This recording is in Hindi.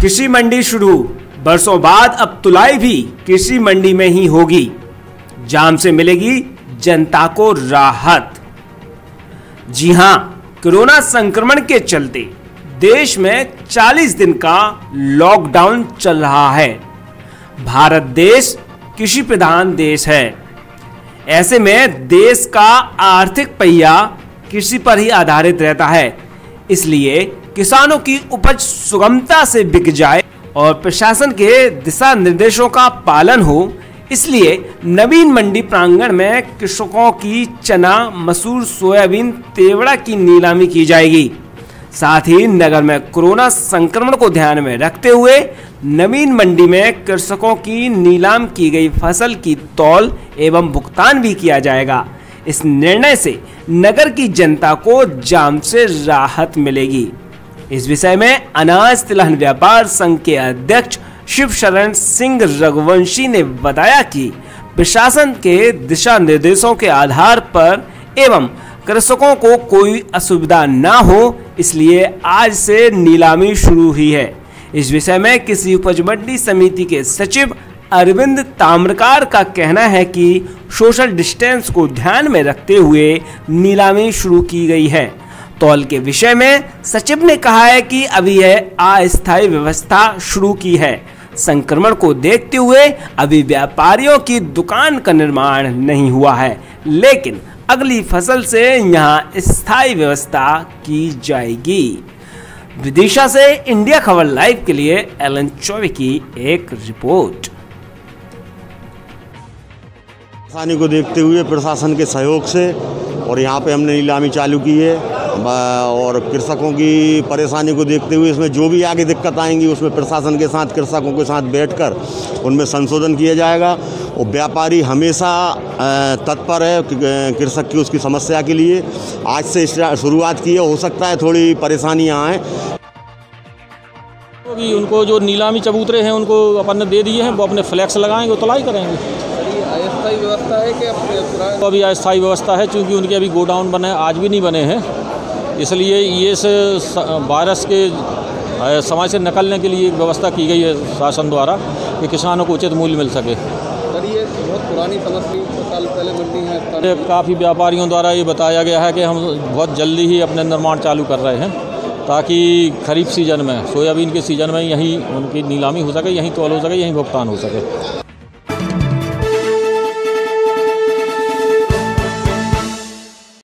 कृषि मंडी शुरू, बरसों बाद अब तुलाई भी कृषि मंडी में ही होगी। जाम से मिलेगी जनता को राहत। जी हाँ, कोरोना संक्रमण के चलते देश में 40 दिन का लॉकडाउन चल रहा है। भारत देश कृषि प्रधान देश है। ऐसे में देश का आर्थिक पहिया कृषि पर ही आधारित रहता है। इसलिए किसानों की उपज सुगमता से बिक जाए और प्रशासन के दिशा निर्देशों का पालन हो, इसलिए नवीन मंडी प्रांगण में कृषकों की चना, मसूर, सोयाबीन, तेवड़ा की नीलामी की जाएगी। साथ ही नगर में कोरोना संक्रमण को ध्यान में रखते हुए नवीन मंडी में कृषकों की नीलाम की गई फ़सल की तौल एवं भुगतान भी किया जाएगा। इस निर्णय से नगर की जनता को जाम से राहत मिलेगी। इस विषय में अनाज तिलहन व्यापार संघ के अध्यक्ष शिव शरण सिंह रघुवंशी ने बताया कि प्रशासन के दिशा निर्देशों के आधार पर एवं कृषकों को कोई असुविधा न हो, इसलिए आज से नीलामी शुरू हुई है। इस विषय में किसी उपज मंडी समिति के सचिव अरविंद ताम्रकार का कहना है कि सोशल डिस्टेंस को ध्यान में रखते हुए नीलामी शुरू की गई है। तौल के विषय में सचिव ने कहा है कि अभी यह अस्थायी व्यवस्था शुरू की है। संक्रमण को देखते हुए अभी व्यापारियों की दुकान का निर्माण नहीं हुआ है, लेकिन अगली फ़सल से यहाँ स्थायी व्यवस्था की जाएगी। विदिशा से इंडिया खबर लाइव के लिए एलन चौबे की एक रिपोर्ट। परेशानी को देखते हुए प्रशासन के सहयोग से और यहाँ पे हमने नीलामी चालू की है। और कृषकों की परेशानी को देखते हुए इसमें जो भी आगे दिक्कत आएँगी उसमें प्रशासन के साथ कृषकों के साथ बैठकर उनमें संशोधन किया जाएगा। और व्यापारी हमेशा तत्पर है कृषक की उसकी समस्या के लिए। आज से शुरुआत की है हो सकता है थोड़ी परेशानियाँ आएँ। अभी उनको जो नीलामी चबूतरे हैं उनको अपन ने दे दिए हैं वो अपने फ्लैक्स लगाएँगे तलाई करेंगे। अस्थायी व्यवस्था है कि अभी अस्थायी व्यवस्था है क्योंकि उनके अभी गोडाउन बने आज भी नहीं बने हैं। इसलिए ये इस वायरस के समाज से निकलने के लिए व्यवस्था की गई है शासन द्वारा कि किसानों को उचित मूल्य मिल सके। सर ये बहुत पुरानी समस्या साल पहले मंडी है काफ़ी व्यापारियों द्वारा ये बताया गया है कि हम बहुत जल्दी ही अपने निर्माण चालू कर रहे हैं ताकि खरीफ सीज़न में सोयाबीन के सीज़न में यहीं उनकी नीलामी हो सके यहीं तोल हो सके यहीं भुगतान हो सके।